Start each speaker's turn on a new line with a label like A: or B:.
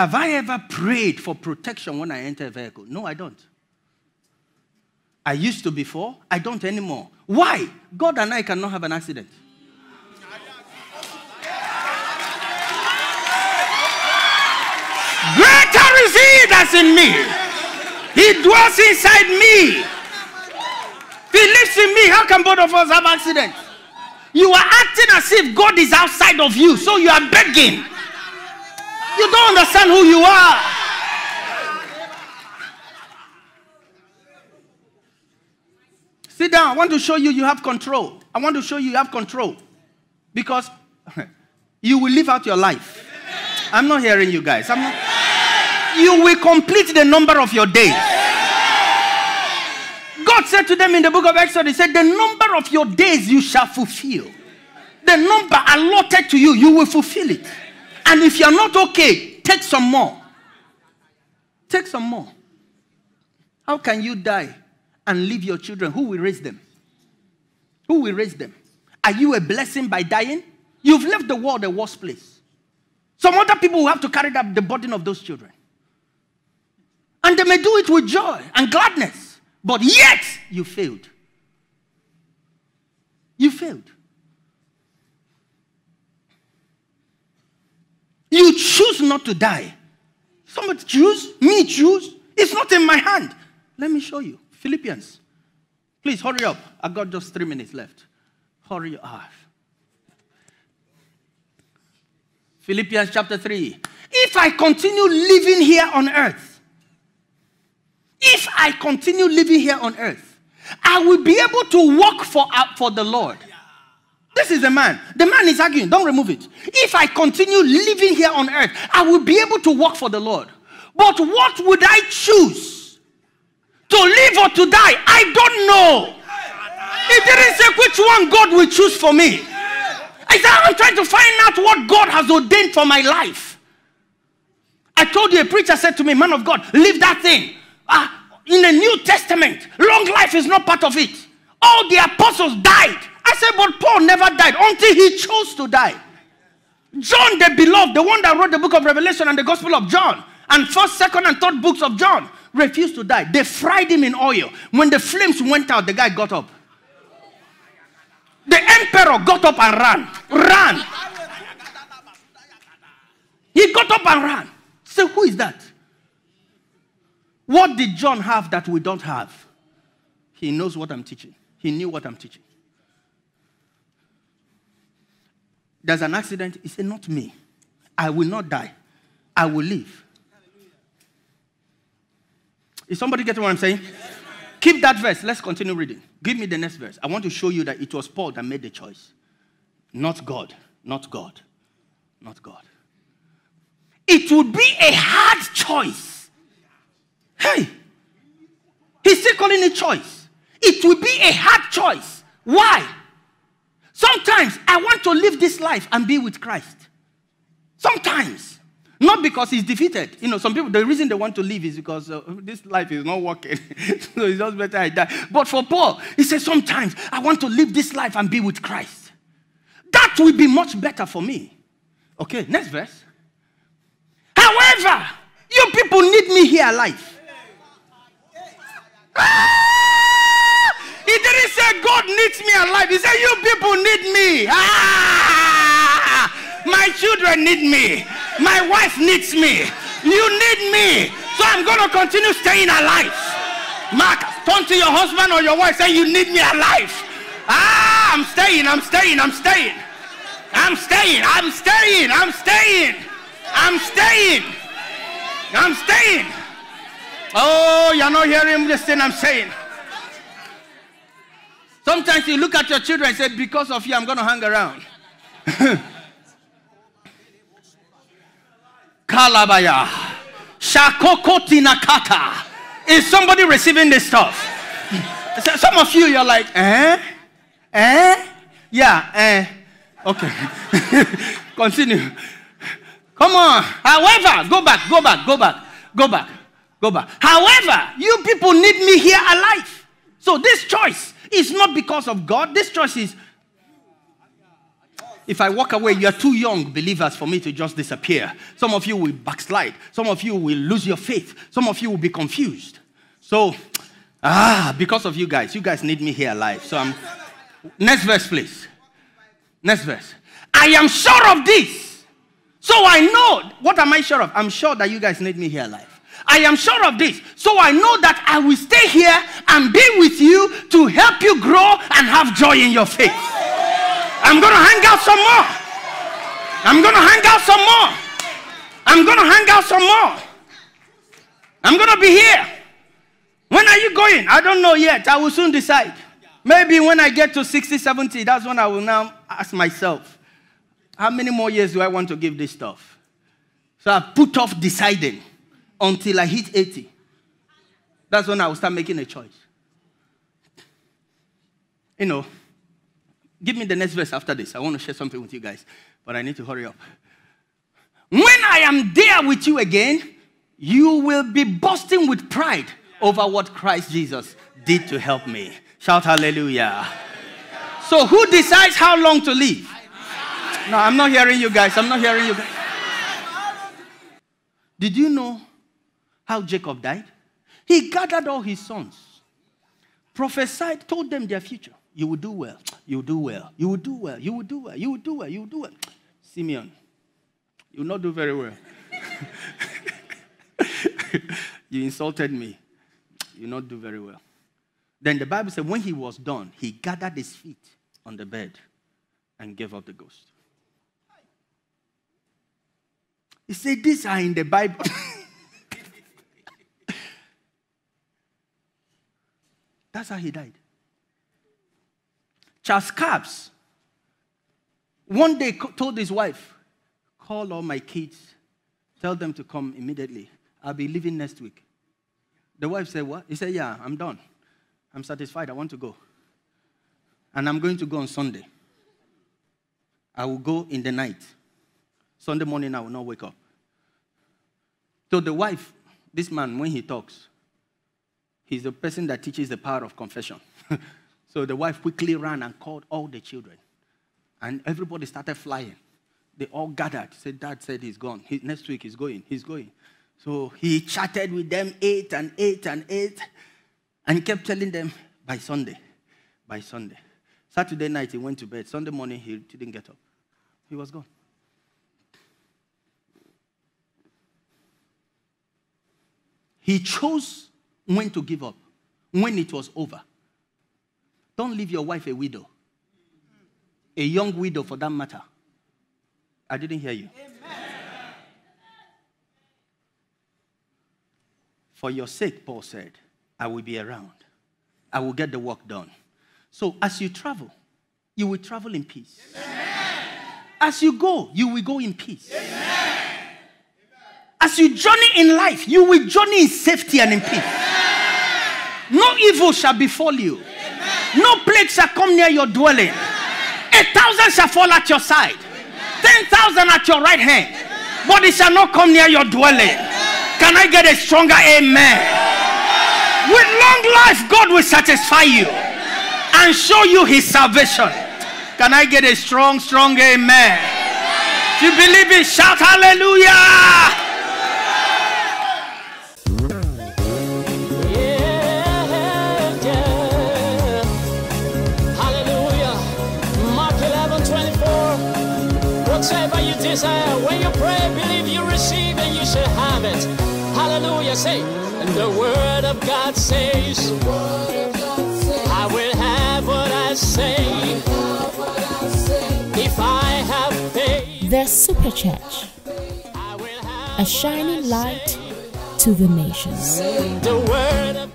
A: Have I ever prayed for protection when I enter a vehicle? No, I don't. I used to before, I don't anymore. Why? God and I cannot have an accident. Greater is He that's in me. He dwells inside me. He lives in me. How can both of us have accidents? You are acting as if God is outside of you, so you are begging. Don't understand who you are. Sit down. I want to show you you have control. I want to show you you have control. Because you will live out your life. I'm not hearing you guys. Not. You will complete the number of your days. God said to them in the book of Exodus, He said, The number of your days you shall fulfill. The number allotted to you, you will fulfill it. And if you're not okay, take some more. Take some more. How can you die and leave your children? Who will raise them? Who will raise them? Are you a blessing by dying? You've left the world a worse place. Some other people will have to carry up the burden of those children. And they may do it with joy and gladness. But yet, you failed. You failed. You choose not to die. Somebody choose, me choose. It's not in my hand. Let me show you. Philippians. Please hurry up. I got just three minutes left. Hurry up. Philippians chapter 3. If I continue living here on earth, if I continue living here on earth, I will be able to work for, uh, for the Lord. This is the man. The man is arguing. Don't remove it. If I continue living here on earth, I will be able to work for the Lord. But what would I choose? To live or to die? I don't know. It didn't say which one God will choose for me. I said, I'm trying to find out what God has ordained for my life. I told you, a preacher said to me, Man of God, leave that thing. Ah, in the New Testament, long life is not part of it. All the apostles died. I said, but Paul never died until he chose to die. John the beloved, the one that wrote the book of Revelation and the Gospel of John, and first, second, and third books of John, refused to die. They fried him in oil. When the flames went out, the guy got up. The emperor got up and ran. Ran. He got up and ran. So, who is that? What did John have that we don't have? He knows what I'm teaching. He knew what I'm teaching. There's an accident. He said, Not me. I will not die. I will live. Is somebody getting what I'm saying? Keep that verse. Let's continue reading. Give me the next verse. I want to show you that it was Paul that made the choice, not God. Not God. Not God. It would be a hard choice. Hey, he's still calling it choice. It would be a hard choice. Why? Sometimes I want to live this life and be with Christ. Sometimes. Not because he's defeated. You know, some people, the reason they want to live is because uh, this life is not working. so it's just better I die. But for Paul, he says, sometimes I want to live this life and be with Christ. That will be much better for me. Okay, next verse. However, you people need me here alive. God needs me alive. He said, You people need me. Ah! My children need me. My wife needs me. You need me. So I'm going to continue staying alive. Mark, turn to your husband or your wife, say, You need me alive. Ah, I'm staying, I'm staying, I'm staying. I'm staying, I'm staying, I'm staying. I'm staying. I'm staying. Oh, you're not hearing this thing I'm saying. Sometimes you look at your children and say, Because of you, I'm going to hang around. Kalabaya. Shakokoti nakata. Is somebody receiving this stuff? Some of you, you're like, eh? Eh? Yeah, eh. Okay. Continue. Come on. However, go back, go back, go back, go back, go back. However, you people need me here alive. So this choice is not because of God. This choice is if I walk away, you're too young believers for me to just disappear. Some of you will backslide. Some of you will lose your faith. Some of you will be confused. So, ah, because of you guys, you guys need me here alive. So I'm. Next verse, please. Next verse. I am sure of this. So I know. What am I sure of? I'm sure that you guys need me here alive. I am sure of this. So I know that I will stay here and be with you to help you grow and have joy in your faith. I'm going to hang out some more. I'm going to hang out some more. I'm going to hang out some more. I'm going to be here. When are you going? I don't know yet. I will soon decide. Maybe when I get to 60, 70, that's when I will now ask myself, how many more years do I want to give this stuff? So I put off deciding until I hit 80. That's when I will start making a choice. You know, give me the next verse after this. I want to share something with you guys, but I need to hurry up. When I am there with you again, you will be bursting with pride over what Christ Jesus did to help me. Shout hallelujah. So, who decides how long to live? No, I'm not hearing you guys. I'm not hearing you guys. Did you know how Jacob died? He gathered all his sons, prophesied, told them their future. You will do well. You will do well. You will do well. You will do well. You will do well. You will do well. Simeon, you will not do very well. you insulted me. You will not do very well. Then the Bible said, when he was done, he gathered his feet on the bed and gave up the ghost. He said, These are in the Bible. That's how he died. Charles Capps one day told his wife, Call all my kids, tell them to come immediately. I'll be leaving next week. The wife said, What? He said, Yeah, I'm done. I'm satisfied. I want to go. And I'm going to go on Sunday. I will go in the night. Sunday morning, I will not wake up. So the wife, this man, when he talks, he's the person that teaches the power of confession. so the wife quickly ran and called all the children. And everybody started flying. They all gathered. Said, Dad said he's gone. He, next week he's going. He's going. So he chatted with them eight and eight and eight. And kept telling them, by Sunday, by Sunday. Saturday night he went to bed. Sunday morning he didn't get up. He was gone. He chose when to give up, when it was over. Don't leave your wife a widow, a young widow for that matter. I didn't hear you. Amen. For your sake, Paul said, I will be around. I will get the work done. So as you travel, you will travel in peace. Amen. As you go, you will go in peace. Amen. As you journey in life, you will journey in safety and in peace. No evil shall befall you. No plague shall come near your dwelling. A thousand shall fall at your side, ten thousand at your right hand, but it shall not come near your dwelling. Can I get a stronger amen? With long life, God will satisfy you and show you his salvation. Can I get a strong, strong amen? If you believe it, shout
B: hallelujah. Say, and the word of God says, I will have what I say. If I have faith,
C: the Super Church, a shining light to the nations.
B: The word